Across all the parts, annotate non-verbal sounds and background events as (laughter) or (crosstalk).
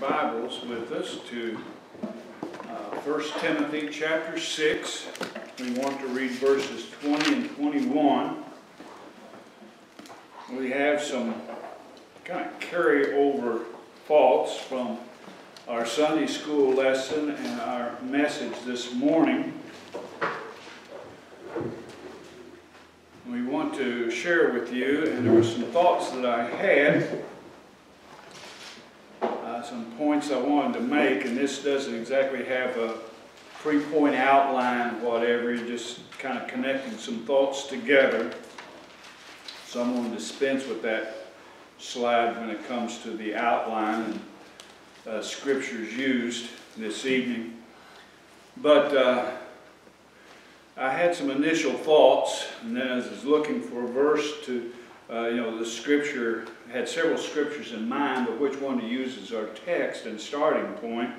your Bibles with us to uh, 1 Timothy chapter 6. We want to read verses 20 and 21. We have some kind of carryover thoughts from our Sunday school lesson and our message this morning. We want to share with you, and there were some thoughts that I had some points I wanted to make, and this doesn't exactly have a three-point outline, whatever, you're just kind of connecting some thoughts together. So I'm going to dispense with that slide when it comes to the outline and uh, scriptures used this evening. But uh, I had some initial thoughts, and then as I was looking for a verse to uh, you know, the scripture had several scriptures in mind, but which one to use as our text and starting point.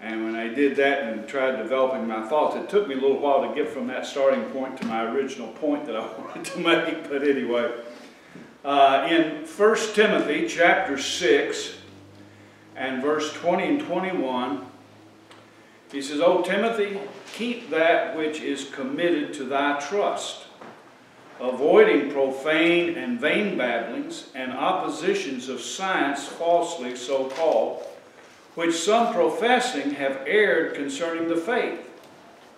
And when I did that and tried developing my thoughts, it took me a little while to get from that starting point to my original point that I (laughs) wanted to make. But anyway, uh, in 1 Timothy chapter 6 and verse 20 and 21, he says, O Timothy, keep that which is committed to thy trust avoiding profane and vain babblings and oppositions of science falsely so called, which some professing have erred concerning the faith.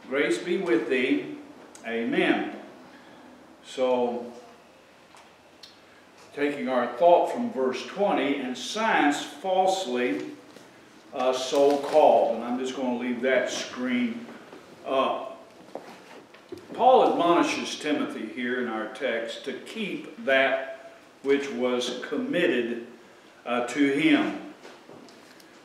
Grace be with thee. Amen. So, taking our thought from verse 20, and science falsely uh, so called. And I'm just going to leave that screen up. Paul admonishes Timothy here in our text to keep that which was committed uh, to him.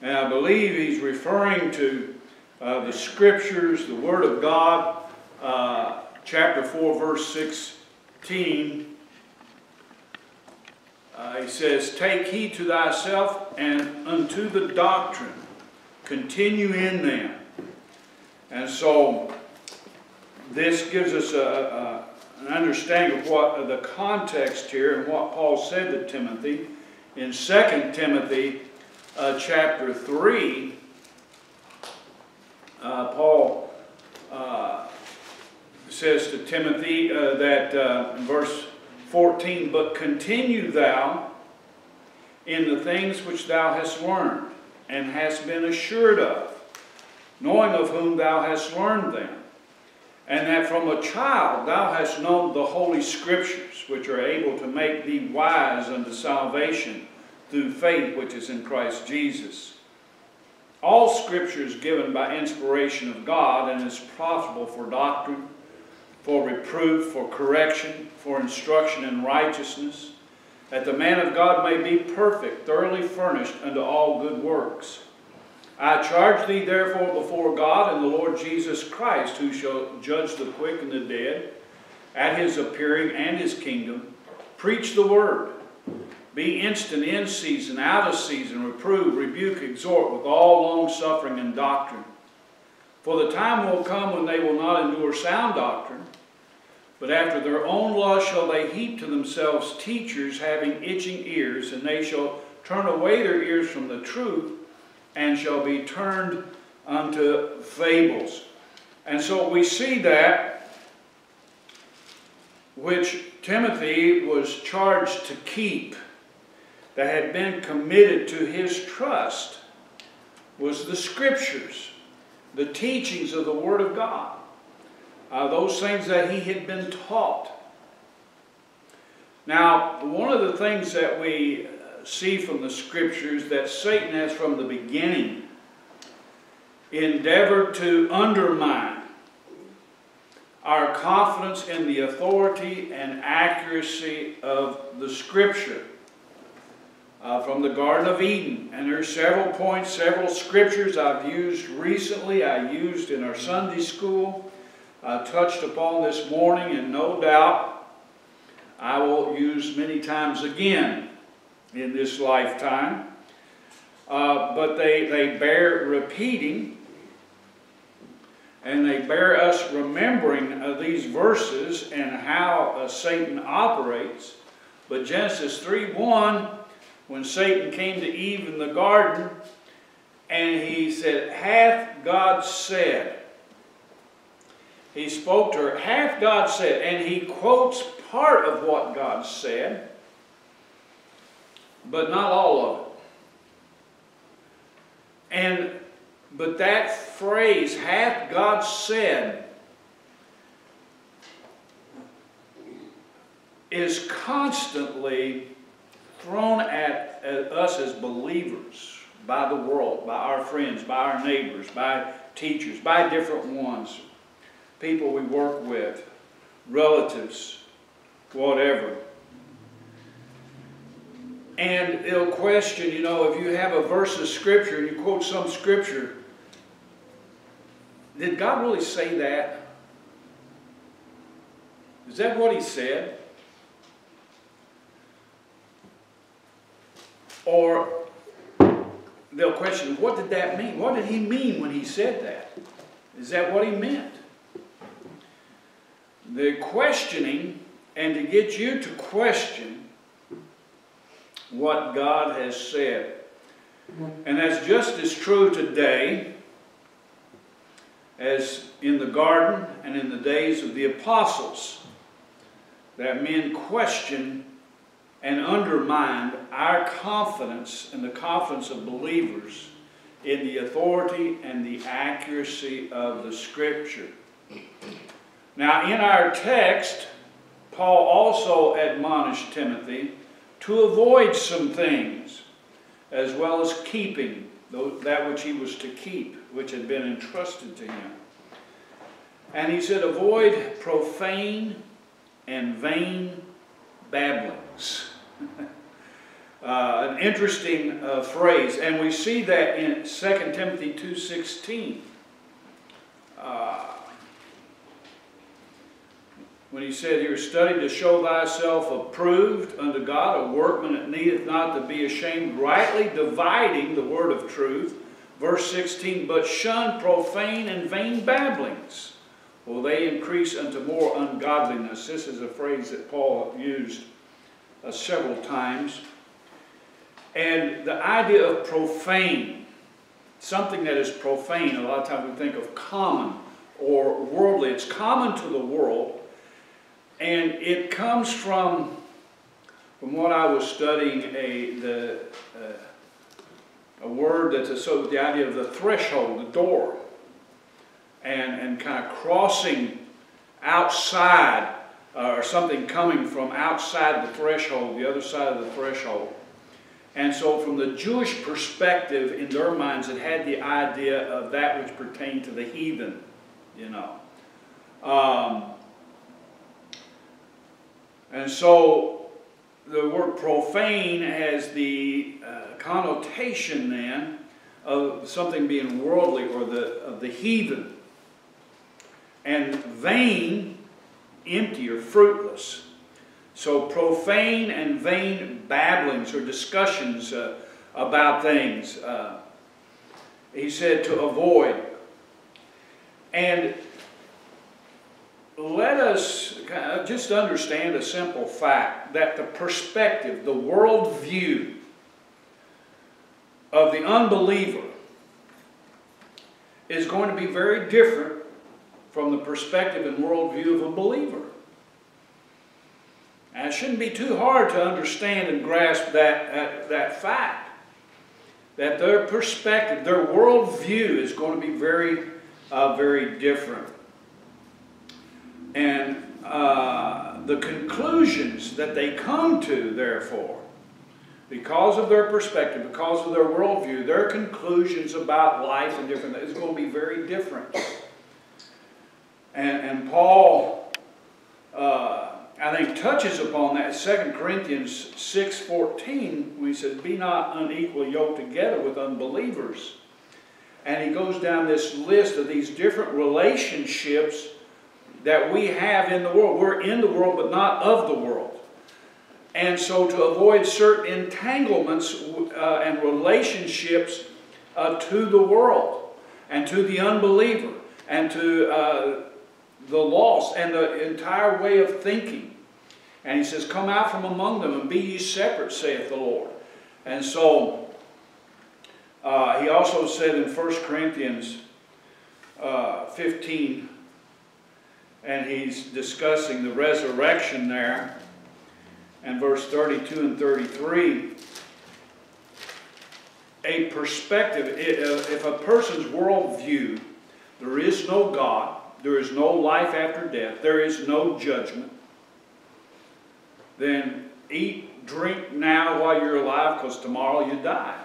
And I believe he's referring to uh, the scriptures, the Word of God, uh, chapter 4, verse 16. Uh, he says, Take heed to thyself and unto the doctrine, continue in them. And so, this gives us a, a, an understanding of what the context here and what Paul said to Timothy. In 2 Timothy uh, chapter 3, uh, Paul uh, says to Timothy uh, that, uh, verse 14, But continue thou in the things which thou hast learned and hast been assured of, knowing of whom thou hast learned them and that from a child thou hast known the holy scriptures, which are able to make thee wise unto salvation through faith which is in Christ Jesus. All scripture is given by inspiration of God and is profitable for doctrine, for reproof, for correction, for instruction in righteousness, that the man of God may be perfect, thoroughly furnished unto all good works. I charge thee therefore before God and the Lord Jesus Christ, who shall judge the quick and the dead, at his appearing and his kingdom, preach the word. Be instant in season, out of season, reprove, rebuke, exhort with all long suffering and doctrine. For the time will come when they will not endure sound doctrine, but after their own lust shall they heap to themselves teachers having itching ears, and they shall turn away their ears from the truth and shall be turned unto fables. And so we see that which Timothy was charged to keep, that had been committed to his trust, was the scriptures, the teachings of the Word of God, uh, those things that he had been taught. Now, one of the things that we see from the scriptures that Satan has from the beginning endeavored to undermine our confidence in the authority and accuracy of the scripture. Uh, from the Garden of Eden. And there are several points, several scriptures I've used recently, I used in our Sunday school, I touched upon this morning, and no doubt I will use many times again in this lifetime. Uh, but they, they bear repeating and they bear us remembering uh, these verses and how uh, Satan operates. But Genesis 3 1 when Satan came to Eve in the garden and he said, Hath God said? He spoke to her, Hath God said? And he quotes part of what God said, but not all of it. And but that phrase, hath God said, is constantly thrown at, at, us as believers by the world, by our friends, by our neighbors, by teachers, by different ones, people we work with, relatives, whatever. And they'll question, you know, if you have a verse of scripture and you quote some scripture, did God really say that? Is that what he said? Or they'll question, what did that mean? What did he mean when he said that? Is that what he meant? The questioning, and to get you to question what God has said. And that's just as true today as in the garden and in the days of the apostles, that men question and undermine our confidence and the confidence of believers in the authority and the accuracy of the Scripture. Now, in our text, Paul also admonished Timothy to avoid some things, as well as keeping that which he was to keep, which had been entrusted to him. And he said, avoid profane and vain babblings. (laughs) uh, an interesting uh, phrase. And we see that in 2 Timothy 2.16. Uh, when he said here, study to show thyself approved unto God, a workman that needeth not to be ashamed, rightly dividing the word of truth. Verse 16, but shun profane and vain babblings, for they increase unto more ungodliness. This is a phrase that Paul used uh, several times. And the idea of profane, something that is profane, a lot of times we think of common or worldly. It's common to the world, and it comes from, from what I was studying, a, the, uh, a word that's associated with the idea of the threshold, the door, and, and kind of crossing outside uh, or something coming from outside the threshold, the other side of the threshold. And so, from the Jewish perspective, in their minds, it had the idea of that which pertained to the heathen, you know. Um, and so, the word profane has the uh, connotation then of something being worldly or the, of the heathen. And vain empty or fruitless. So profane and vain babblings or discussions uh, about things, uh, he said to avoid. And let us just understand a simple fact that the perspective, the worldview of the unbeliever is going to be very different from the perspective and worldview of a believer. And it shouldn't be too hard to understand and grasp that, that, that fact. That their perspective, their worldview is going to be very, uh, very different. And uh, the conclusions that they come to, therefore, because of their perspective, because of their worldview, their conclusions about life and different things is going to be very different. And, and Paul, uh, I think, touches upon that 2 Corinthians 6.14 when he says, Be not unequally yoked together with unbelievers. And he goes down this list of these different relationships that we have in the world. We're in the world, but not of the world. And so to avoid certain entanglements uh, and relationships uh, to the world and to the unbeliever and to uh, the lost and the entire way of thinking. And he says, Come out from among them and be ye separate, saith the Lord. And so, uh, he also said in 1 Corinthians uh, 15, and he's discussing the resurrection there, and verse 32 and 33, a perspective, uh, if a person's worldview, there is no God, there is no life after death, there is no judgment, then eat, drink now while you're alive because tomorrow you die.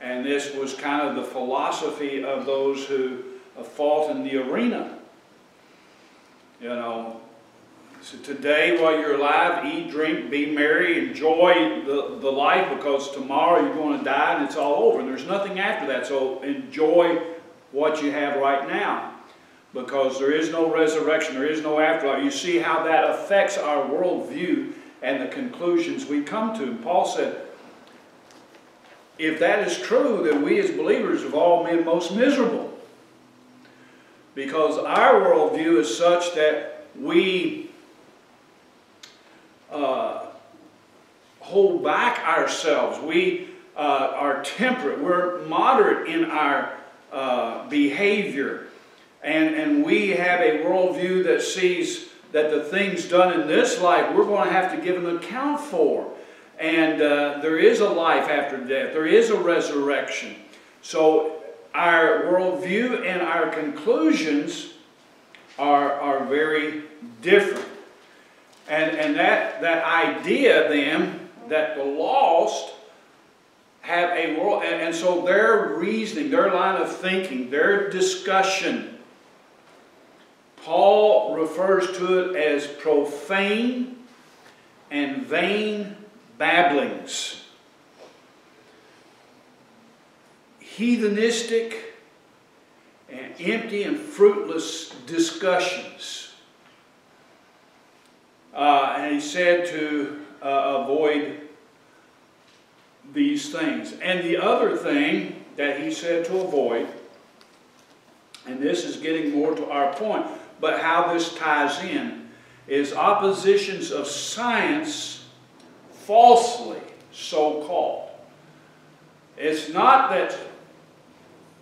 And this was kind of the philosophy of those who fought in the arena. You know, so today while you're alive, eat, drink, be merry, enjoy the, the life because tomorrow you're going to die and it's all over. And there's nothing after that. So enjoy what you have right now because there is no resurrection, there is no afterlife. You see how that affects our worldview and the conclusions we come to. And Paul said, if that is true, then we as believers of all men most miserable. Because our worldview is such that we uh, hold back ourselves. We uh, are temperate. We're moderate in our uh, behavior. And, and we have a worldview that sees that the things done in this life we're going to have to give an account for. And uh, there is a life after death, there is a resurrection. So our worldview and our conclusions are, are very different. And, and that, that idea then that the lost have a world, and, and so their reasoning, their line of thinking, their discussion, Paul refers to it as profane and vain babblings. Heathenistic and empty and fruitless discussions. Uh, and he said to uh, avoid these things. And the other thing that he said to avoid, and this is getting more to our point, but how this ties in is oppositions of science falsely so called. It's not that,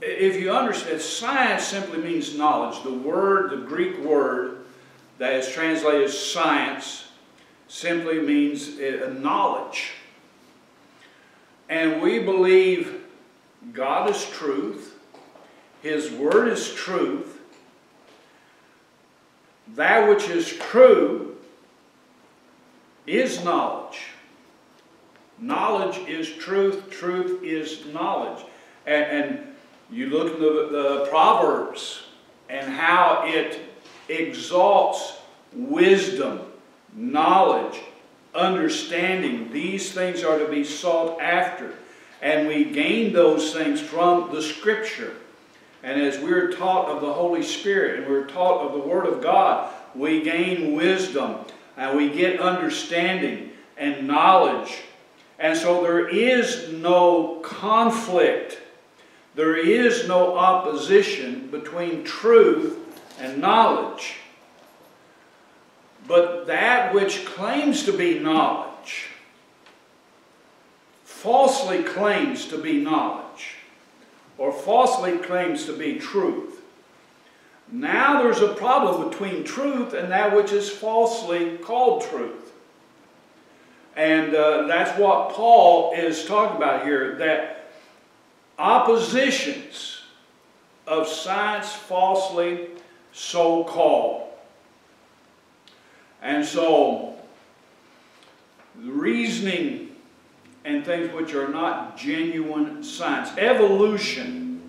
if you understand, science simply means knowledge. The word, the Greek word that is translated science, simply means uh, knowledge. And we believe God is truth, His Word is truth, that which is true is knowledge. Knowledge is truth, truth is knowledge. And, and you look at the, the Proverbs and how it exalts wisdom, knowledge, understanding. These things are to be sought after. And we gain those things from the Scripture. And as we're taught of the Holy Spirit and we're taught of the Word of God, we gain wisdom and we get understanding and knowledge. And so there is no conflict. There is no opposition between truth and knowledge. But that which claims to be knowledge falsely claims to be knowledge or falsely claims to be truth. Now there's a problem between truth and that which is falsely called truth. And uh, that's what Paul is talking about here that oppositions of science falsely so called. And so, reasoning and things which are not genuine science. Evolution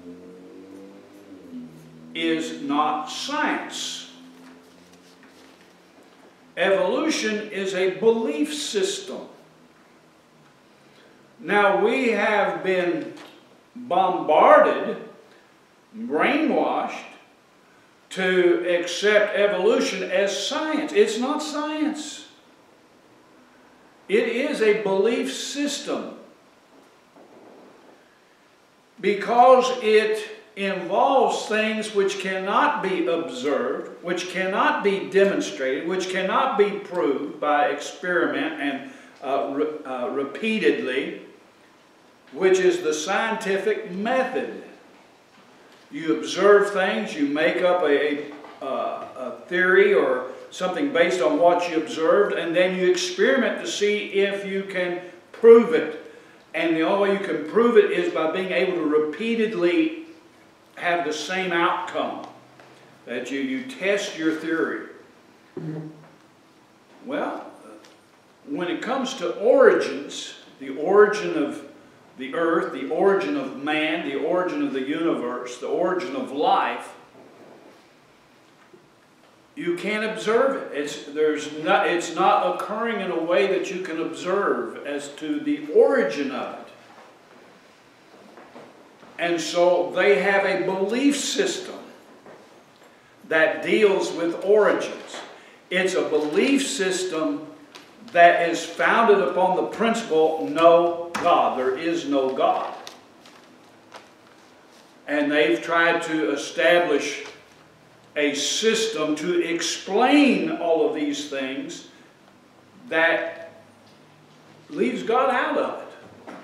is not science. Evolution is a belief system. Now, we have been bombarded, brainwashed, to accept evolution as science. It's not science. It is a belief system. Because it involves things which cannot be observed, which cannot be demonstrated, which cannot be proved by experiment and uh, re uh, repeatedly, which is the scientific method. You observe things, you make up a, a, uh, a theory or something based on what you observed, and then you experiment to see if you can prove it. And the only way you can prove it is by being able to repeatedly have the same outcome. That you, you test your theory. Well, when it comes to origins, the origin of the earth, the origin of man, the origin of the universe, the origin of life, you can't observe it. It's, there's not, it's not occurring in a way that you can observe as to the origin of it. And so they have a belief system that deals with origins. It's a belief system that is founded upon the principle no God. There is no God. And they've tried to establish a system to explain all of these things that leaves God out of it.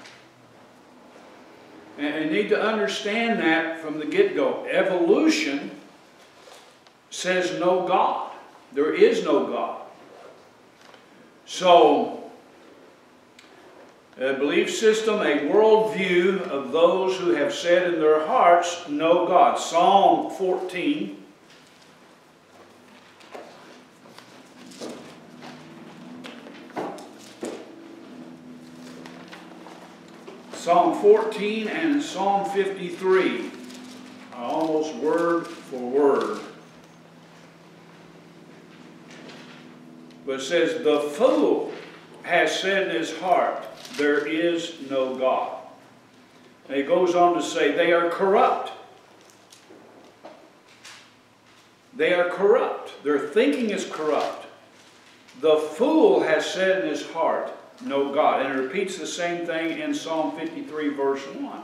And you need to understand that from the get-go. Evolution says no God. There is no God. So, a belief system, a worldview of those who have said in their hearts, no God. Psalm 14 Psalm 14 and Psalm 53 are almost word for word. But says, The fool has said in his heart, There is no God. And he goes on to say, They are corrupt. They are corrupt. Their thinking is corrupt. The fool has said in his heart, no God. And it repeats the same thing in Psalm 53, verse 1.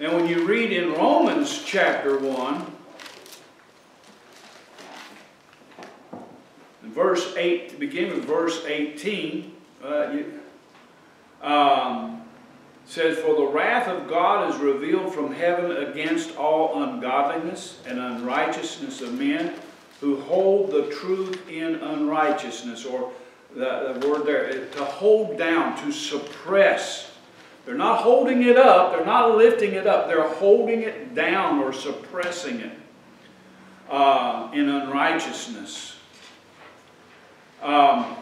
Now, when you read in Romans chapter 1, verse 8, to begin with verse 18, uh, you, um, says, For the wrath of God is revealed from heaven against all ungodliness and unrighteousness of men who hold the truth in unrighteousness, or the, the word there, to hold down, to suppress. They're not holding it up, they're not lifting it up, they're holding it down or suppressing it uh, in unrighteousness. Um,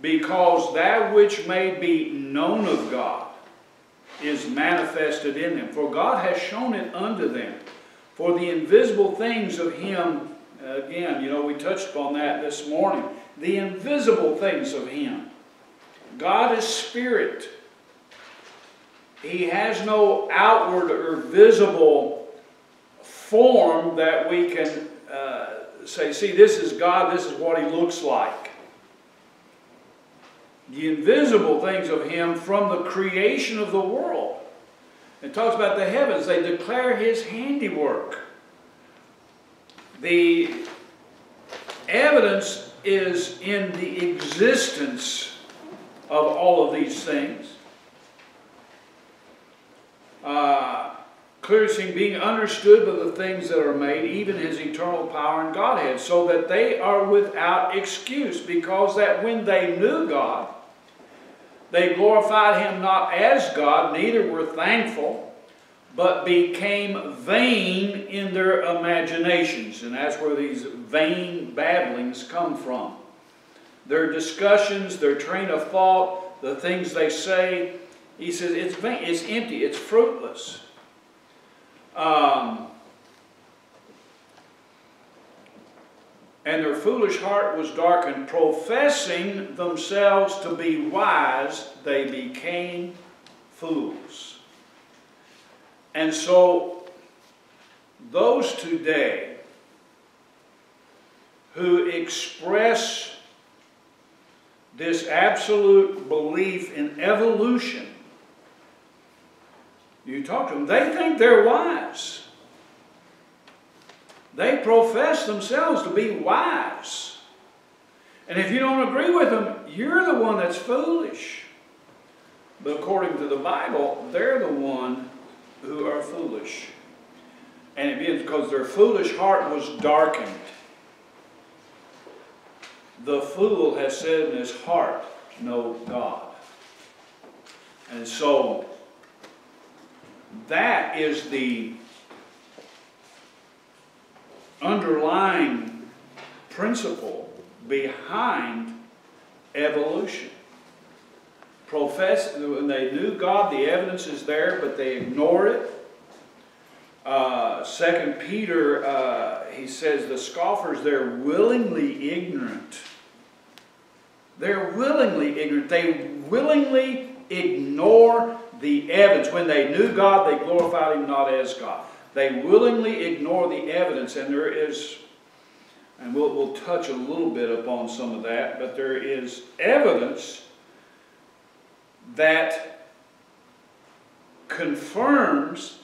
because that which may be known of God is manifested in them. For God has shown it unto them. For the invisible things of Him, again, you know, we touched upon that this morning the invisible things of Him. God is spirit. He has no outward or visible form that we can uh, say, see, this is God, this is what He looks like. The invisible things of Him from the creation of the world. It talks about the heavens, they declare His handiwork. The evidence is in the existence of all of these things. Uh, seen being understood by the things that are made, even his eternal power and Godhead, so that they are without excuse, because that when they knew God, they glorified him not as God, neither were thankful, but became vain in their imaginations. And that's where these vain babblings come from. Their discussions, their train of thought, the things they say, he says it's vain, it's empty, it's fruitless. Um, and their foolish heart was darkened, professing themselves to be wise, they became fools. And so, those today who express this absolute belief in evolution, you talk to them, they think they're wise. They profess themselves to be wise. And if you don't agree with them, you're the one that's foolish. But according to the Bible, they're the one who are foolish. And it means because their foolish heart was darkened. The fool has said in his heart, No God. And so, that is the underlying principle behind evolution. Profess, when they knew God, the evidence is there, but they ignored it. Uh, Second Peter, uh, he says, the scoffers, they're willingly ignorant. They're willingly ignorant. They willingly ignore the evidence. When they knew God, they glorified Him not as God. They willingly ignore the evidence, and there is, and we'll, we'll touch a little bit upon some of that, but there is evidence that confirms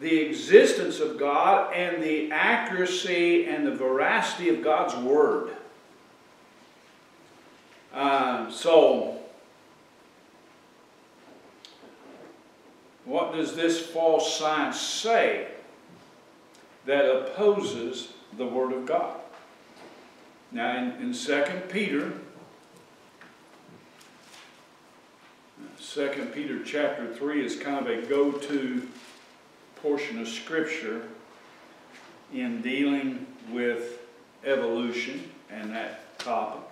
the existence of God and the accuracy and the veracity of God's Word. Uh, so, what does this false science say that opposes the Word of God? Now, in, in 2 Peter, 2 Peter chapter 3 is kind of a go-to portion of Scripture in dealing with evolution and that topic.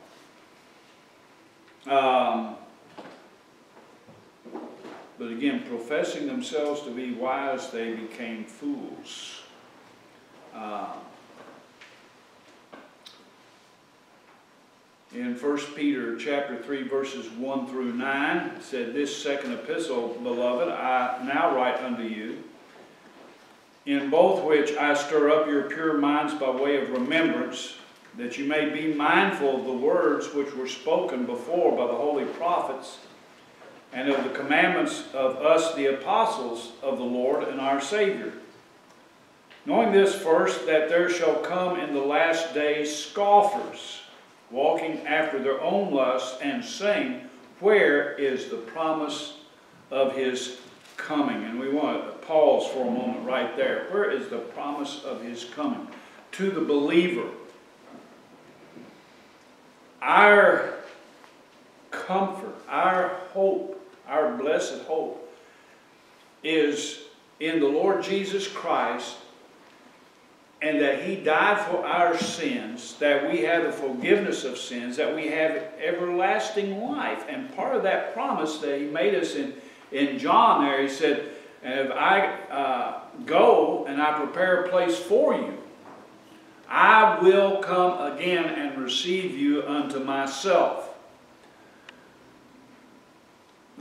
Um, but again, professing themselves to be wise, they became fools. Uh, in 1 Peter chapter 3, verses 1 through 9, it said, This second epistle, beloved, I now write unto you, in both which I stir up your pure minds by way of remembrance, that you may be mindful of the words which were spoken before by the holy prophets, and of the commandments of us, the apostles of the Lord and our Savior. Knowing this first, that there shall come in the last days scoffers, walking after their own lusts, and saying, Where is the promise of his coming? And we want to pause for a moment right there. Where is the promise of his coming? To the believer. Our comfort, our hope, our blessed hope, is in the Lord Jesus Christ and that He died for our sins, that we have the forgiveness of sins, that we have everlasting life. And part of that promise that He made us in, in John there, He said, If I uh, go and I prepare a place for you, I will come again and receive you unto myself.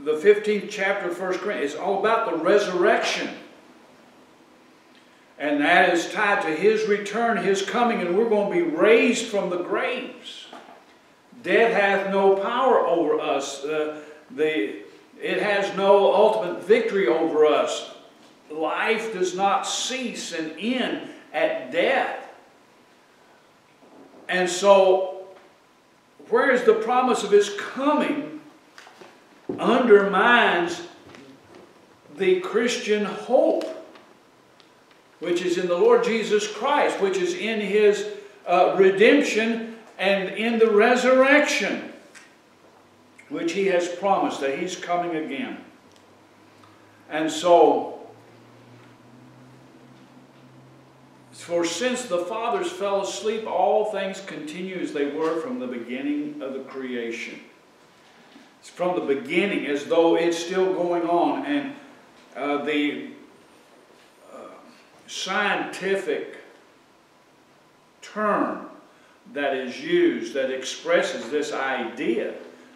The 15th chapter of 1 Corinthians is all about the resurrection. And that is tied to his return, his coming, and we're going to be raised from the graves. Death hath no power over us. Uh, the, it has no ultimate victory over us. Life does not cease and end at death. And so, where is the promise of his coming undermines the Christian hope, which is in the Lord Jesus Christ, which is in his uh, redemption and in the resurrection, which he has promised that he's coming again. And so, For since the fathers fell asleep, all things continue as they were from the beginning of the creation. It's from the beginning, as though it's still going on. And uh, the uh, scientific term that is used that expresses this idea,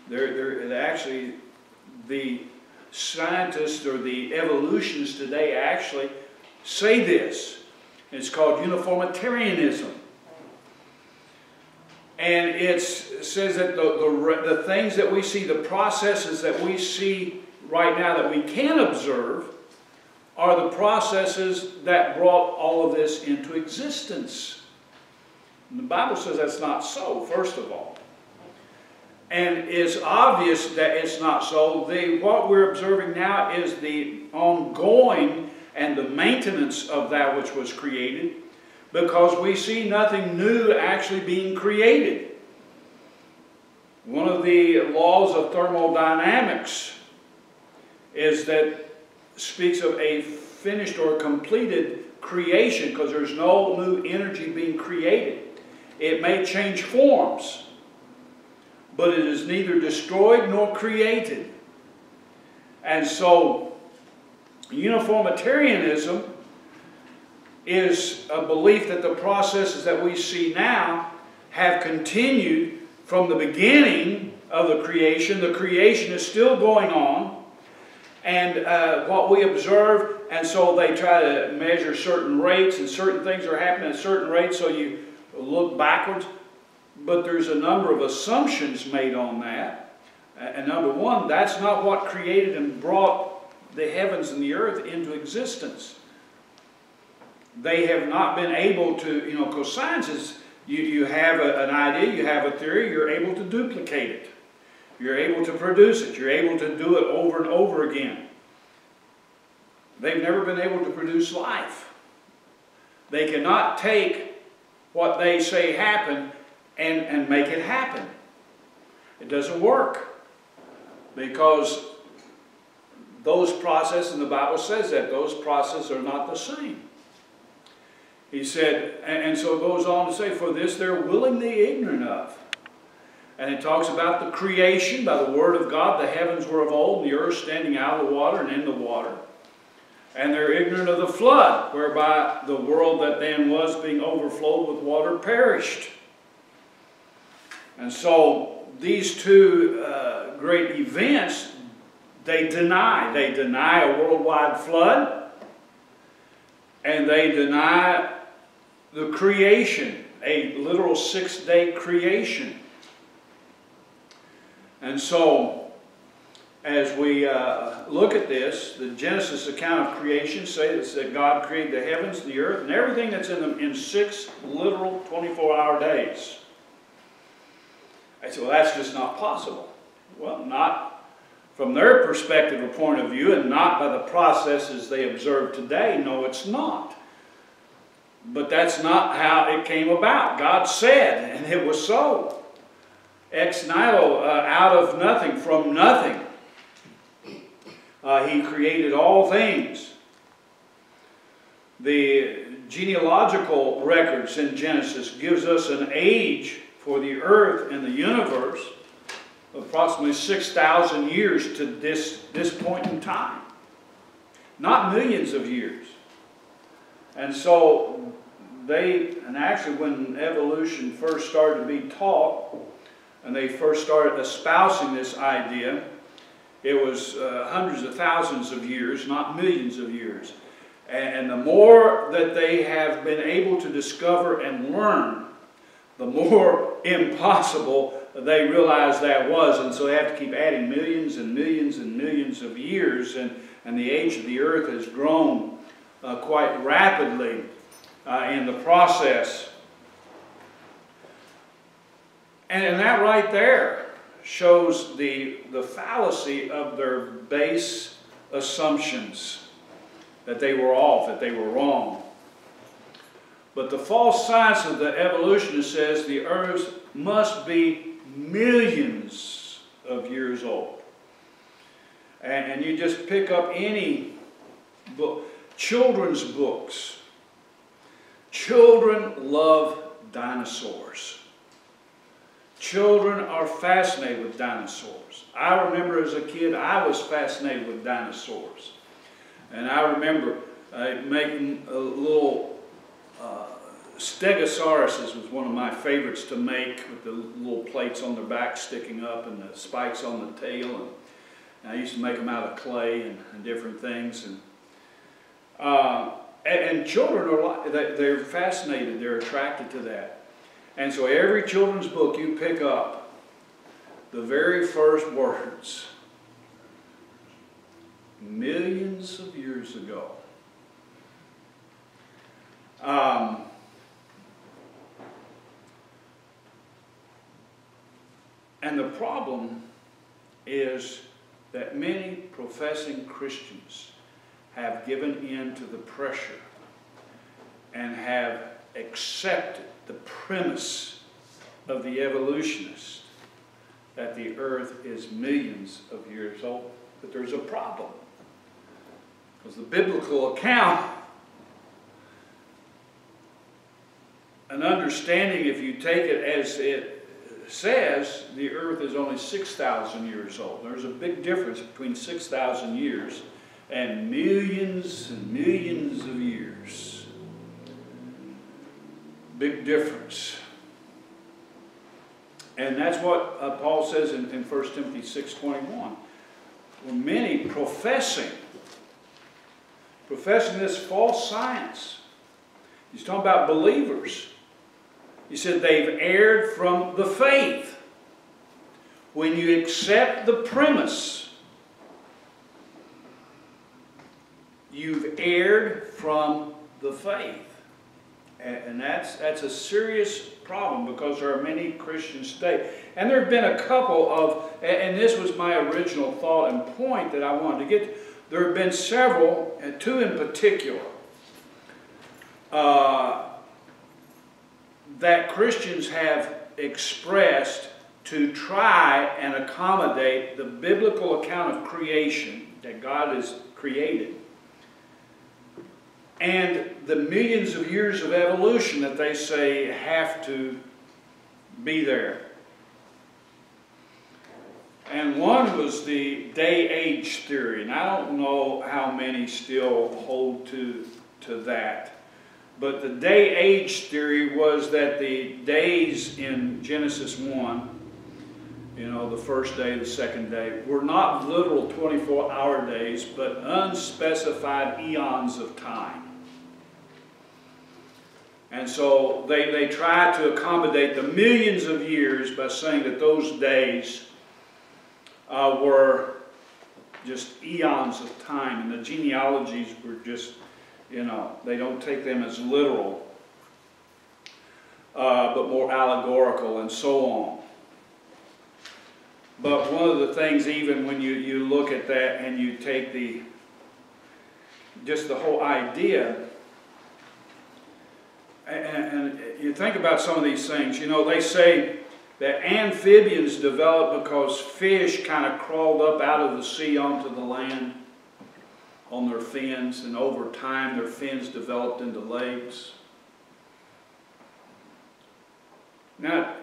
there, there actually, the scientists or the evolutionists today actually say this it's called uniformitarianism. And it says that the, the, the things that we see, the processes that we see right now that we can observe, are the processes that brought all of this into existence. And the Bible says that's not so, first of all. And it's obvious that it's not so. The, what we're observing now is the ongoing and the maintenance of that which was created because we see nothing new actually being created. One of the laws of thermodynamics is that speaks of a finished or completed creation because there's no new energy being created. It may change forms, but it is neither destroyed nor created. And so, uniformitarianism is a belief that the processes that we see now have continued from the beginning of the creation. The creation is still going on. And uh, what we observe, and so they try to measure certain rates, and certain things are happening at certain rates, so you look backwards. But there's a number of assumptions made on that. And number one, that's not what created and brought the heavens and the earth into existence. They have not been able to, you know, because science is, you, you have a, an idea, you have a theory, you're able to duplicate it. You're able to produce it. You're able to do it over and over again. They've never been able to produce life. They cannot take what they say happened and, and make it happen. It doesn't work because those processes, and the Bible says that, those processes are not the same. He said, and so it goes on to say, for this they're willingly ignorant of. And it talks about the creation by the word of God. The heavens were of old, and the earth standing out of the water and in the water. And they're ignorant of the flood, whereby the world that then was being overflowed with water perished. And so these two uh, great events, they deny. They deny a worldwide flood, and they deny the creation, a literal six day creation. And so, as we uh, look at this, the Genesis account of creation says that God created the heavens, the earth, and everything that's in them in six literal 24 hour days. I said, well, that's just not possible. Well, not from their perspective or point of view, and not by the processes they observe today. No, it's not. But that's not how it came about. God said, and it was so. Ex nihilo, uh, out of nothing, from nothing. Uh, he created all things. The genealogical records in Genesis gives us an age for the earth and the universe approximately 6,000 years to this, this point in time. Not millions of years. And so they, and actually when evolution first started to be taught, and they first started espousing this idea, it was uh, hundreds of thousands of years, not millions of years. And, the more that they have been able to discover and learn, the more (laughs) impossible they realize that was. And so they have to keep adding millions and millions and millions of years. And, and the age of the earth has grown uh, quite rapidly uh, in the process. And, and that right there shows the, the fallacy of their base assumptions that they were off, that they were wrong. But the false science of the evolutionist says the earth must be millions of years old. And, and you just pick up any book, children's books. Children love dinosaurs. Children are fascinated with dinosaurs. I remember as a kid, I was fascinated with dinosaurs. And I remember uh, making a little uh, Stegosauruses was one of my favorites to make with the little plates on their back sticking up and the spikes on the tail. And, I used to make them out of clay and, and different things. And, uh, and, and children are like, they, they're fascinated, they're attracted to that. And so every children's book you pick up, the very first words, millions of years ago. Um, and the problem is that many professing Christians have given in to the pressure and have accepted the premise of the evolutionist that the earth is millions of years old. But there's a problem. Because the biblical account, an understanding, if you take it as it says, the earth is only 6,000 years old. There's a big difference between 6,000 years and millions and millions of years. Big difference. And that's what uh, Paul says in, in 1 Timothy 6.21. Well, many professing, professing this false science. He's talking about believers. He said they've erred from the faith. When you accept the premise, you've erred from the faith. And that's, that's a serious problem because there are many Christians today. And there have been a couple of, and this was my original thought and point that I wanted to get. There have been several, and two in particular, uh, that Christians have expressed to try and accommodate the biblical account of creation that God has created and the millions of years of evolution that they say have to be there. And one was the day-age theory, and I don't know how many still hold to, to that. But the day-age theory was that the days in Genesis 1, you know, the first day, the second day, were not literal 24-hour days, but unspecified eons of time. And so they, they try to accommodate the millions of years by saying that those days uh, were just eons of time, and the genealogies were just, you know, they don't take them as literal, uh, but more allegorical and so on. But one of the things, even when you, you look at that and you take the, just the whole idea and, and you think about some of these things, you know, they say that amphibians developed because fish kind of crawled up out of the sea onto the land on their fins, and over time their fins developed into legs. Now,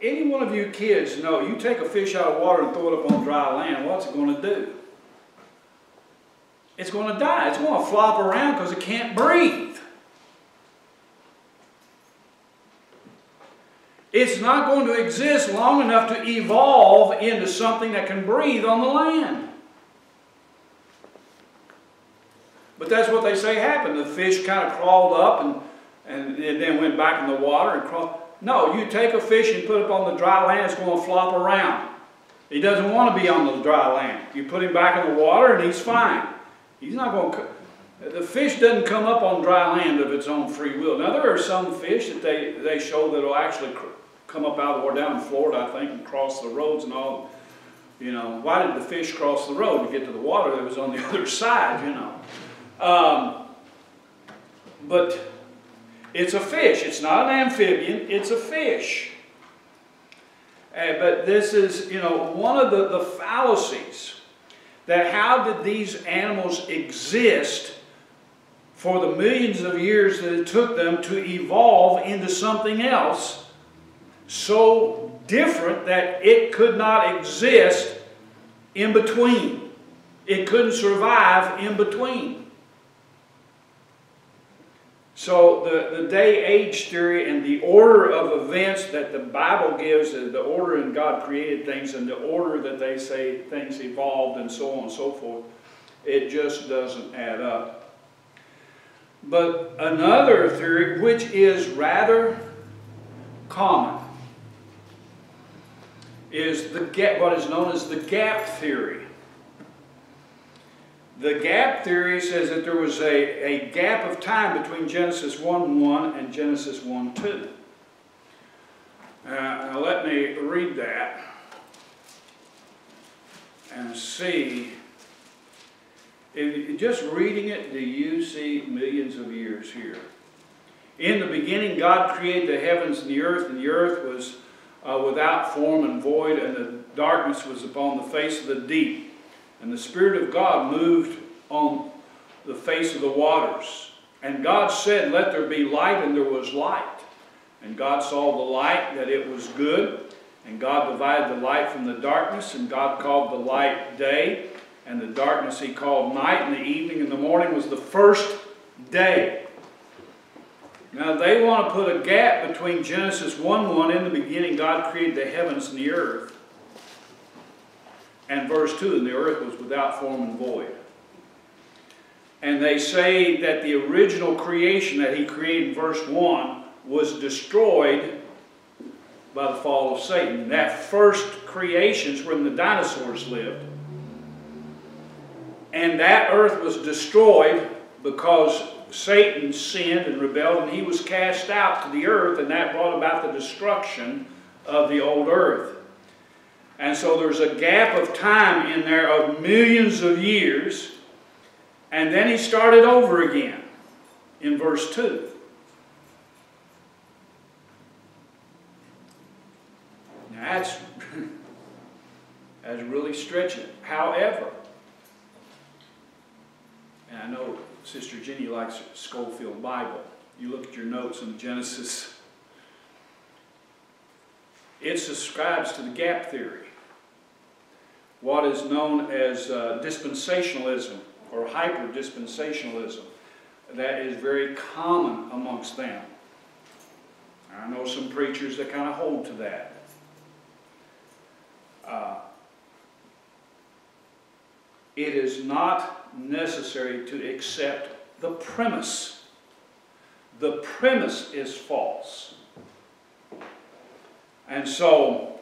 any one of you kids know you take a fish out of water and throw it up on dry land, what's it going to do? It's going to die. It's going to flop around because it can't breathe. It's not going to exist long enough to evolve into something that can breathe on the land. But that's what they say happened. The fish kind of crawled up and, and then went back in the water and crawled. No, you take a fish and put it on the dry land, it's going to flop around. He doesn't want to be on the dry land. You put him back in the water and he's fine. He's not going to... The fish doesn't come up on dry land of its own free will. Now, there are some fish that they, they show that will actually come up out of the water down in Florida, I think, and cross the roads and all. You know, why did the fish cross the road to get to the water that was on the (laughs) other side, you know? Um, but it's a fish. It's not an amphibian. It's a fish. Uh, but this is, you know, one of the, the fallacies that how did these animals exist for the millions of years that it took them to evolve into something else so different that it could not exist in between. It couldn't survive in between. So the, the day-age theory and the order of events that the Bible gives, the order in God created things and the order that they say things evolved and so on and so forth, it just doesn't add up. But another theory, which is rather common, is the gap, what is known as the gap theory. The gap theory says that there was a, a gap of time between Genesis 1-1 and Genesis 1.2. Uh, now let me read that. and see, in, just reading it, do you see millions of years here? In the beginning, God created the heavens and the earth, and the earth was uh, without form and void, and the darkness was upon the face of the deep. And the Spirit of God moved on the face of the waters. And God said, Let there be light, and there was light. And God saw the light, that it was good. And God divided the light from the darkness, and God called the light day, and the darkness he called night, and the evening and the morning was the first day. Now they want to put a gap between Genesis 1 1, in the beginning God created the heavens and the earth, and verse 2, and the earth was without form and void. And they say that the original creation that he created in verse 1 was destroyed by the fall of Satan. That first creation is when the dinosaurs lived. And that earth was destroyed because Satan sinned and rebelled, and he was cast out to the earth, and that brought about the destruction of the old earth. And so there's a gap of time in there of millions of years, and then he started over again in verse 2. That's, (laughs) that's really stretching. However, and I know Sister Jenny likes Scofield Bible. You look at your notes in Genesis, it subscribes to the gap theory, what is known as uh, dispensationalism or hyper dispensationalism. That is very common amongst them. I know some preachers that kind of hold to that. Uh, it is not necessary to accept the premise. The premise is false. And so,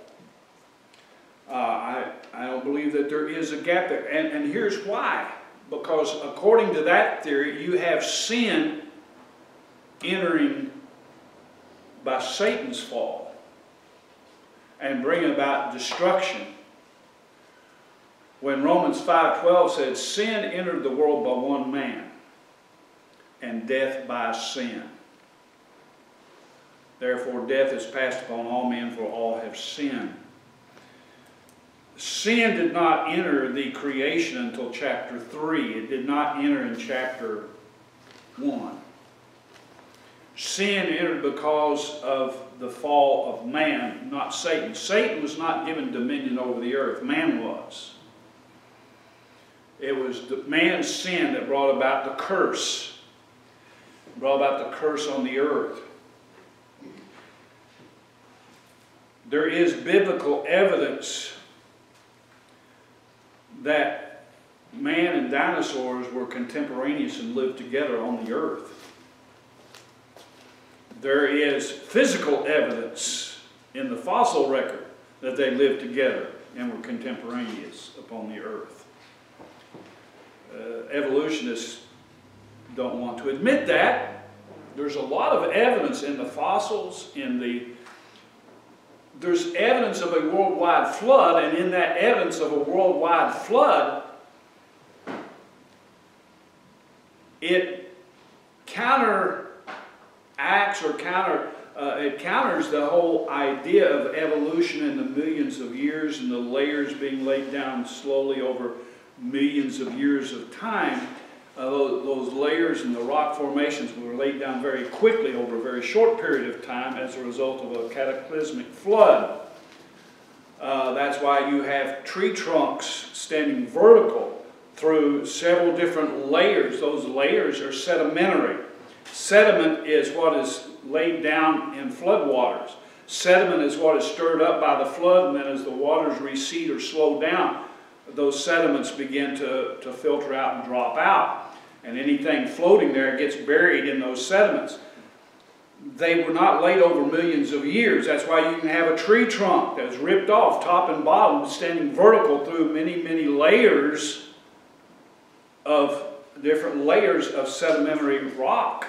uh, I, I don't believe that there is a gap there. And, and here's why. Because according to that theory, you have sin entering by Satan's fall and bring about destruction. When Romans 5.12 says, Sin entered the world by one man, and death by sin. Therefore death is passed upon all men, for all have sinned. Sin did not enter the creation until chapter 3. It did not enter in chapter 1. Sin entered because of the fall of man, not Satan. Satan was not given dominion over the earth, man was. It was the man's sin that brought about the curse, brought about the curse on the earth. There is biblical evidence that man and dinosaurs were contemporaneous and lived together on the earth there is physical evidence in the fossil record that they lived together and were contemporaneous upon the earth. Uh, evolutionists don't want to admit that. There's a lot of evidence in the fossils, in the there's evidence of a worldwide flood, and in that evidence of a worldwide flood, it counter acts or counter, uh, it counters the whole idea of evolution in the millions of years and the layers being laid down slowly over millions of years of time. Uh, those, layers and the rock formations were laid down very quickly over a very short period of time as a result of a cataclysmic flood. Uh, that's why you have tree trunks standing vertical through several different layers. Those layers are sedimentary. Sediment is what is laid down in floodwaters. Sediment is what is stirred up by the flood, and then as the waters recede or slow down, those sediments begin to, to filter out and drop out. And anything floating there gets buried in those sediments. They were not laid over millions of years. That's why you can have a tree trunk that was ripped off top and bottom, standing vertical through many, many layers of different layers of sedimentary rock.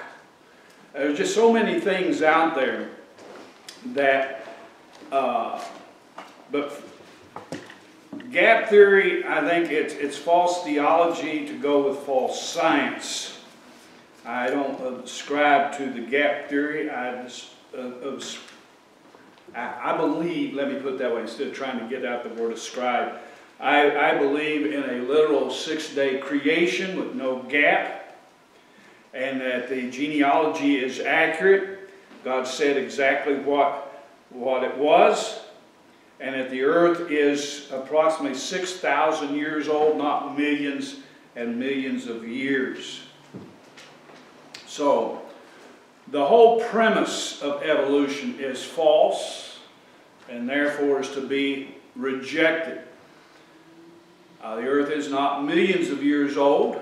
There's just so many things out there that, uh, but gap theory, I think it's, it's false theology to go with false science. I don't subscribe to the gap theory. I, uh, I believe, let me put it that way, instead of trying to get out the word ascribe, I, I believe in a literal six-day creation with no gap, and that the genealogy is accurate. God said exactly what, what it was, and that the earth is approximately 6,000 years old, not millions and millions of years. So, the whole premise of evolution is false and therefore is to be rejected. Uh, the earth is not millions of years old,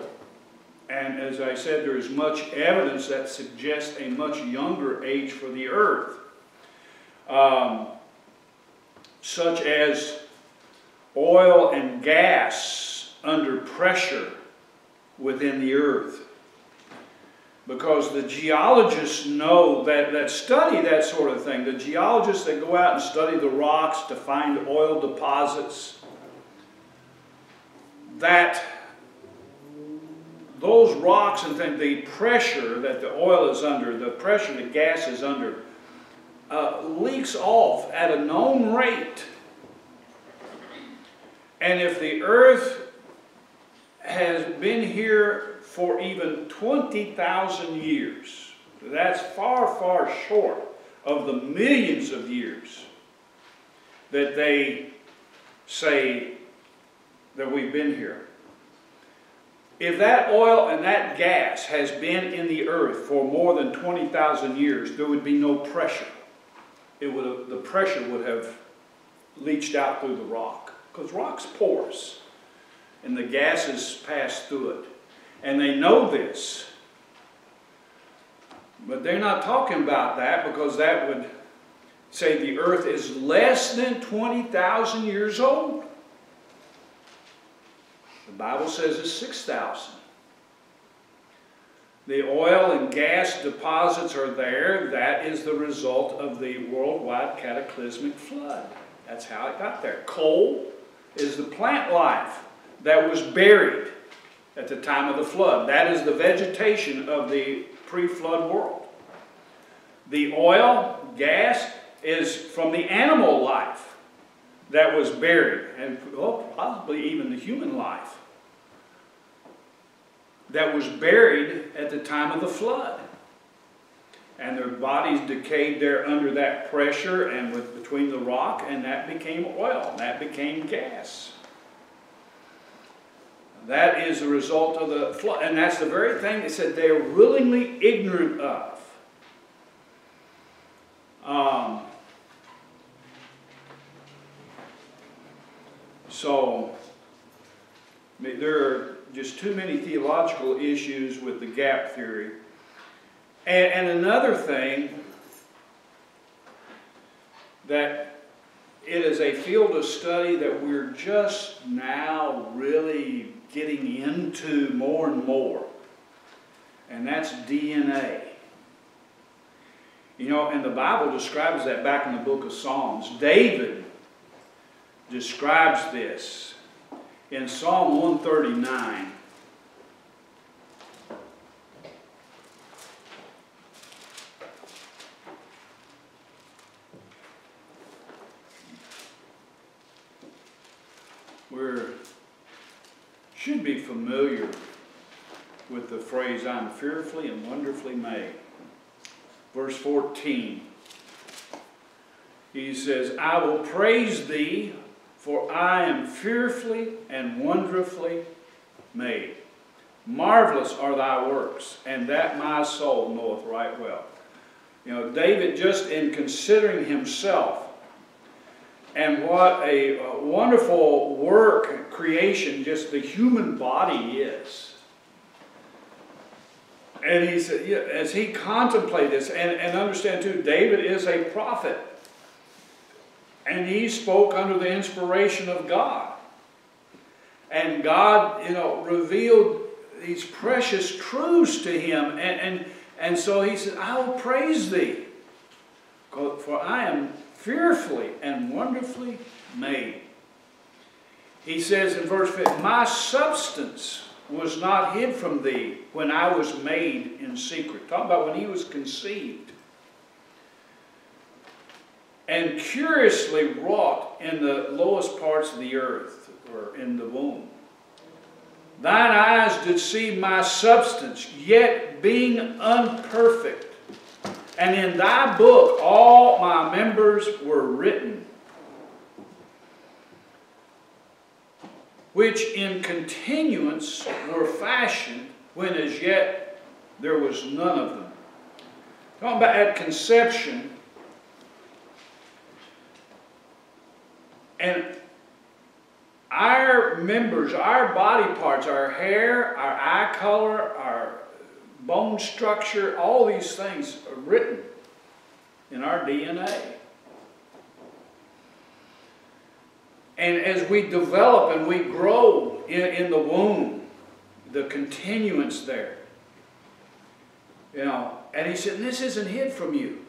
and as I said, there is much evidence that suggests a much younger age for the earth, um, such as oil and gas under pressure within the earth. Because the geologists know that, that study that sort of thing. The geologists that go out and study the rocks to find oil deposits that those rocks and things, the pressure that the oil is under, the pressure the gas is under, uh, leaks off at a known rate. And if the earth has been here for even 20,000 years, that's far, far short of the millions of years that they say that we've been here. If that oil and that gas has been in the earth for more than 20,000 years, there would be no pressure. It would have, the pressure would have leached out through the rock. Because rock's porous, and the gases pass through it. And they know this. But they're not talking about that because that would say the earth is less than 20,000 years old. The Bible says it's 6,000. The oil and gas deposits are there. That is the result of the worldwide cataclysmic flood. That's how it got there. Coal is the plant life that was buried at the time of the flood. That is the vegetation of the pre-flood world. The oil, gas, is from the animal life that was buried, and oh, well, possibly even the human life that was buried at the time of the flood. And their bodies decayed there under that pressure and with between the rock, and that became oil, and that became gas. That is the result of the flood. And that's the very thing they said they're willingly ignorant of. Um, so, there are just too many theological issues with the gap theory. And, and another thing that it is a field of study that we're just now really getting into more and more, and that's DNA. You know, and the Bible describes that back in the book of Psalms. David describes this in Psalm 139. We should be familiar with the phrase, I'm fearfully and wonderfully made. Verse 14, he says, I will praise thee, for I am fearfully and wonderfully made. Marvelous are thy works, and that my soul knoweth right well. You know, David, just in considering himself and what a, wonderful work, creation, just the human body is. And he said, as he contemplated this, and, and understand too, David is a prophet and he spoke under the inspiration of God. And God, you know, revealed these precious truths to him. And, and, and so he said, I will praise thee, for I am fearfully and wonderfully made. he says in verse 5, My substance was not hid from thee when I was made in secret. Talk about when he was conceived. And curiously wrought in the lowest parts of the earth, or in the womb. Thine eyes did see my substance, yet being unperfect. And in thy book all my members were written which in continuance were fashioned when as yet there was none of them. Talking about at conception, and our members, our body parts, our hair, our eye color, our bone structure, all these things are written in our DNA. And as we develop and we grow in, in the womb, the continuance there, you know, and he said, this isn't hid from you.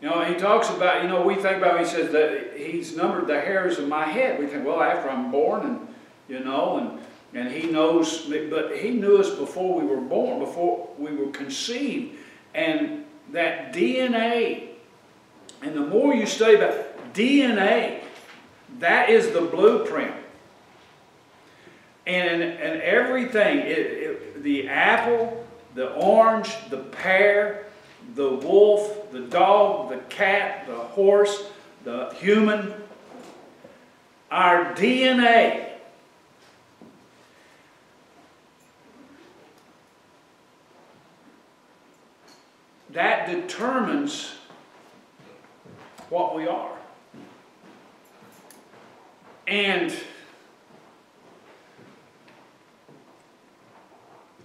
You know, he talks about, you know, we think about, he says that he's numbered the hairs of my head. We think, well, after I'm born, and, you know, and, and he knows, but he knew us before we were born, before we were conceived. And that DNA, and the more you study about DNA, that is the blueprint. And, and everything, it, it, the apple, the orange, the pear, the wolf, the dog, the cat, the horse, the human, our DNA that determines what we are. And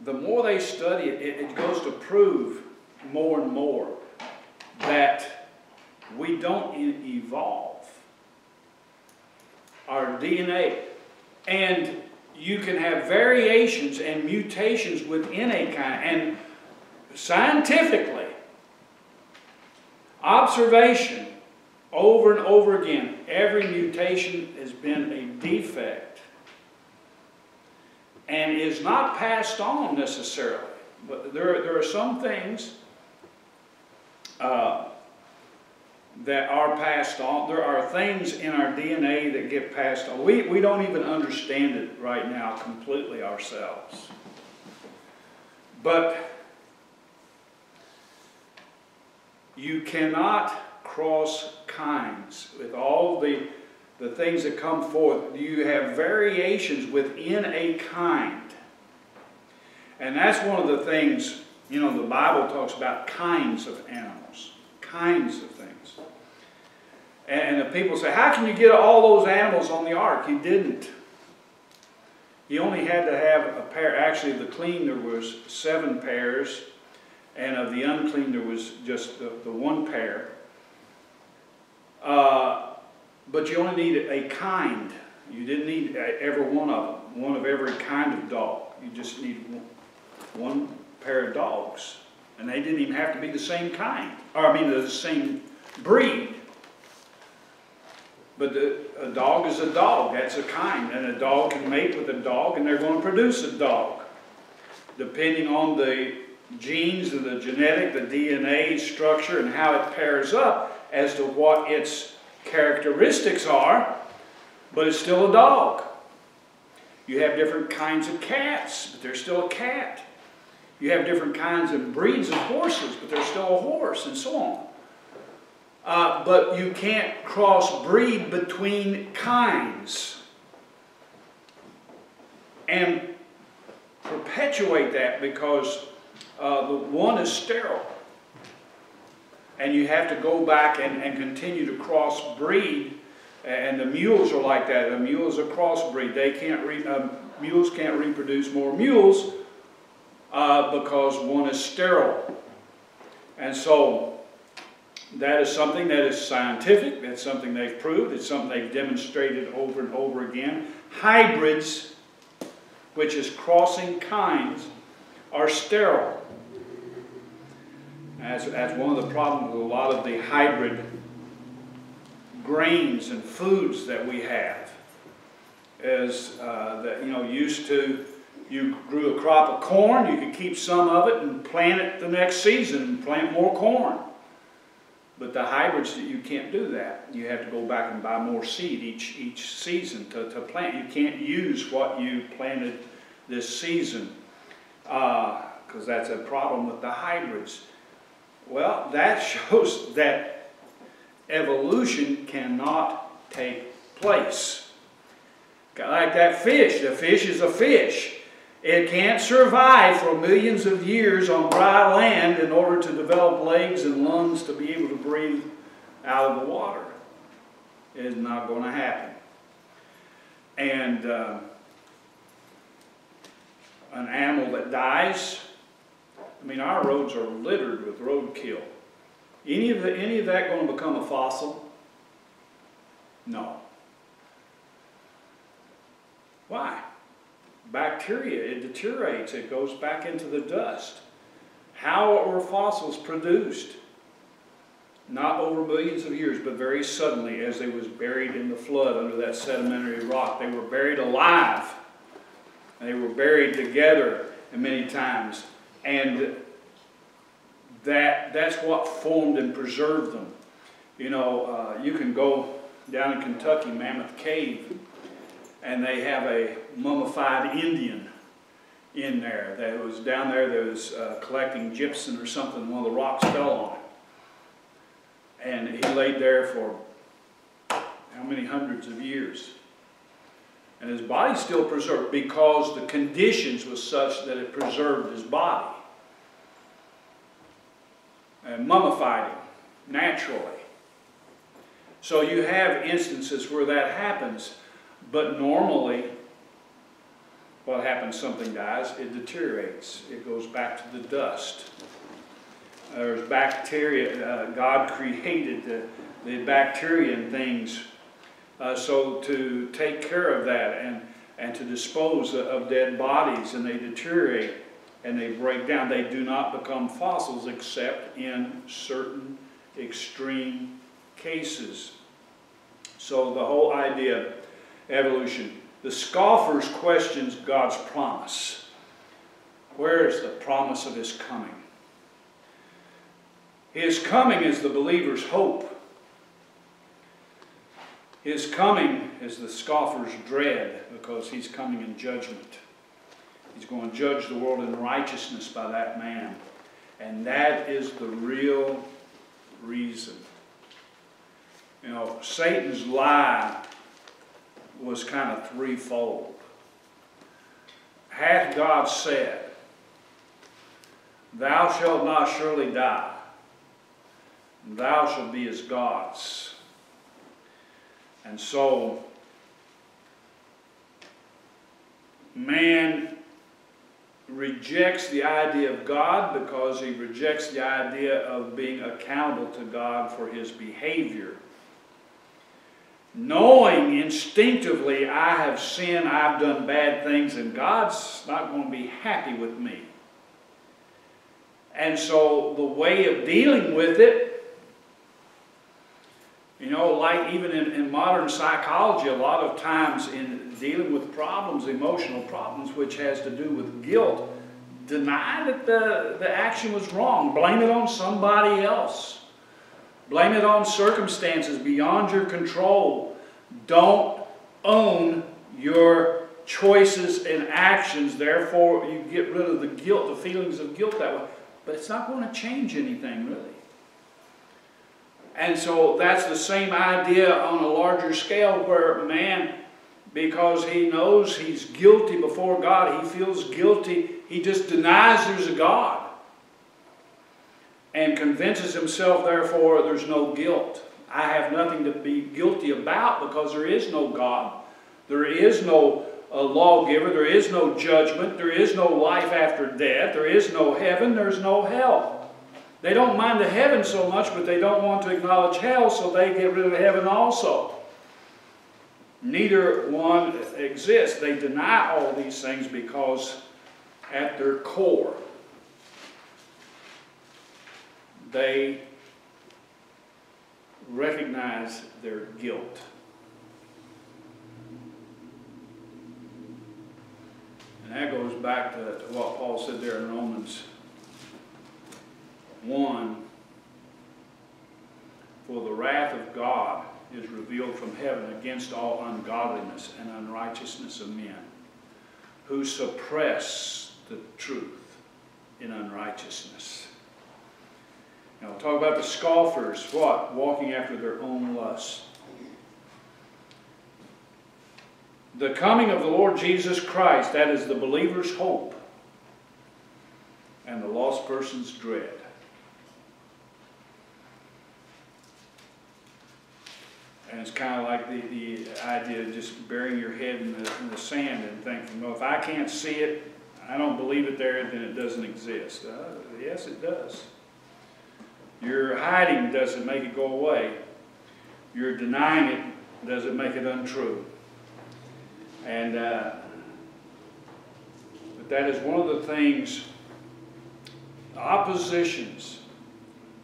the more they study it, it, goes to prove more and more that we don't evolve our DNA. And you can have variations and mutations within a kind. And scientifically, observation over and over again, every mutation has been a defect and is not passed on necessarily. But there, there are some things uh, that are passed on. There are things in our DNA that get passed on. We, we don't even understand it right now completely ourselves. But you cannot cross kinds with all the, the things that come forth. You have variations within a kind. And that's one of the things, you know, the Bible talks about kinds of animals, kinds of things. And the people say, how can you get all those animals on the ark? He didn't. He only had to have a pair. Actually, the clean, there was seven pairs. And of the unclean, there was just the, the one pair. Uh, but you only needed a kind. You didn't need every one of them, one of every kind of dog. You just need one, one pair of dogs. And they didn't even have to be the same kind, or I mean the same breed. But the, a dog is a dog, that's a kind. And a dog can mate with a dog and they're going to produce a dog. Depending on the genes and the genetic, the DNA structure and how it pairs up, as to what its characteristics are, but it's still a dog. You have different kinds of cats, but they're still a cat. You have different kinds of breeds of horses, but they're still a horse, and so on. Uh, but you can't cross breed between kinds and perpetuate that because uh, the one is sterile and you have to go back and, and continue to cross breed. And the mules are like that. The mules are crossbreed. They can't re, uh, mules can't reproduce more mules uh, because one is sterile. And so that is something that is scientific. That's something they've proved. It's something they've demonstrated over and over again. Hybrids, which is crossing kinds, are sterile. As, as one of the problems with a lot of the hybrid grains and foods that we have. is uh, that, you know, used to, you grew a crop of corn, you could keep some of it and plant it the next season and plant more corn. But the hybrids, you can't do that. You have to go back and buy more seed each, each season to, to plant. You can't use what you planted this season because uh, that's a problem with the hybrids. Well, that (laughs) shows that evolution cannot take place. Like that fish. The fish is a fish. It can't survive for millions of years on dry land in order to develop legs and lungs to be able to breathe out of the water. It is not going to happen. And uh, an animal that dies, I mean, our roads are littered with roadkill. Any of, the, any of that going to become a fossil? No. Why? Bacteria, it deteriorates, it goes back into the dust. How are fossils produced? Not over millions of years, but very suddenly as they was buried in the flood under that sedimentary rock. They were buried alive. They were buried together many times. And that, that's what formed and preserved them. You know, uh, you can go down in Kentucky, Mammoth Cave, and they have a mummified Indian in there that was down there that was uh, collecting gypsum or something. One of the rocks fell on it. And he laid there for how many hundreds of years. And his body still preserved because the conditions was such that it preserved his body. And mummified him naturally. So you have instances where that happens. But normally, what happens, something dies, it deteriorates. It goes back to the dust. There's bacteria, uh, God (laughs) created the, the bacteria and things uh, so to take care of that and, and to dispose of dead bodies and they deteriorate and they break down. They do not become fossils except in certain extreme cases. So the whole idea evolution. The scoffers questions God's promise. Where is the promise of his coming? His coming is the believer's hope. His coming is the scoffer's dread because he's coming in judgment. He's going to judge the world in righteousness by that man. And that is the real reason. You know, Satan's lie was kind of threefold. Hath God said, Thou shalt not surely die, thou shalt be as gods. And so, man rejects the idea of God because he rejects the idea of being accountable to God for his behavior knowing instinctively I have sinned, I've done bad things, and God's not going to be happy with me. And so the way of dealing with it, you know, like even in, in modern psychology, a lot of times in dealing with problems, emotional problems, which has to do with guilt, deny that the, the action was wrong. Blame it on somebody else. Blame it on circumstances beyond your control. Don't own your choices and actions. Therefore, you get rid of the guilt, the feelings of guilt that way. But it's not going to change anything, really. And so that's the same idea on a larger scale where man, because he knows he's guilty before God, he feels guilty, he just denies there's a God and convinces himself, therefore, there's no guilt. I have nothing to be guilty about because there is no God. There is no uh, lawgiver. There is no judgment. There is no life after death. There is no heaven. There's no hell. They don't mind the heaven so much, but they don't want to acknowledge hell, so they get rid of heaven also. Neither one exists. They deny all these things because at their core, they recognize their guilt. And that goes back to to what Paul said there in Romans 1. For the wrath of God is revealed from heaven against all ungodliness and unrighteousness of men, who suppress the truth in unrighteousness. Now, talk about the scoffers, what? Walking after their own lusts. The coming of the Lord Jesus Christ, that is the believer's hope, and the lost person's dread. And it's kind of like the, the idea of just burying your head in the, in the sand and thinking, well, if I can't see it, I don't believe it there, then it doesn't exist. Uh, yes, it does. Your hiding doesn't make it go away. Your denying it doesn't make it untrue. And uh, but that is one of the things, oppositions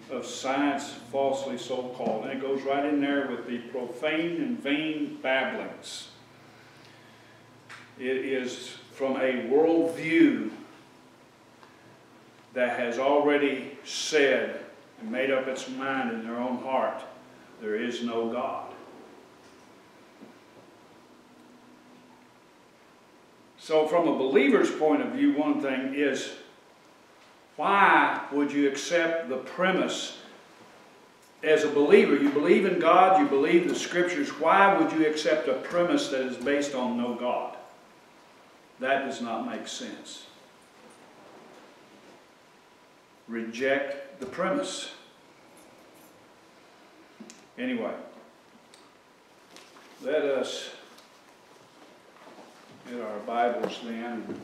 of science falsely so called. And it goes right in there with the profane and vain babblings. It is from a worldview that has already said and made up its mind in their own heart there is no God. So, from a believer's point of view, one thing is why would you accept the premise as a believer? You believe in God, you believe the scriptures. Why would you accept a premise that is based on no God? That does not make sense. Reject the premise. Anyway, let us get our Bibles then.